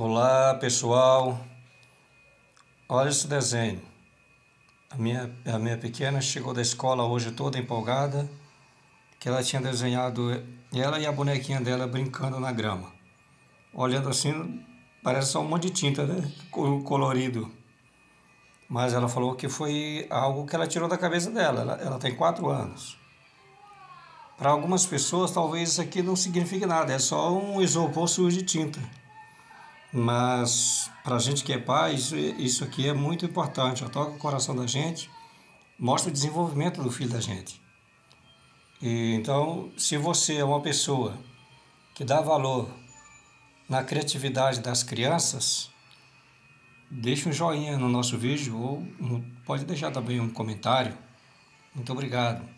Olá pessoal, olha esse desenho. A minha, a minha pequena chegou da escola hoje toda empolgada, que ela tinha desenhado ela e a bonequinha dela brincando na grama. Olhando assim, parece só um monte de tinta, né? Colorido. Mas ela falou que foi algo que ela tirou da cabeça dela. Ela, ela tem quatro anos. Para algumas pessoas, talvez isso aqui não signifique nada, é só um isopor sujo de tinta. Mas para a gente que é pai, isso, isso aqui é muito importante. Toca o coração da gente, mostra o desenvolvimento do filho da gente. E, então, se você é uma pessoa que dá valor na criatividade das crianças, deixe um joinha no nosso vídeo ou pode deixar também um comentário. Muito obrigado.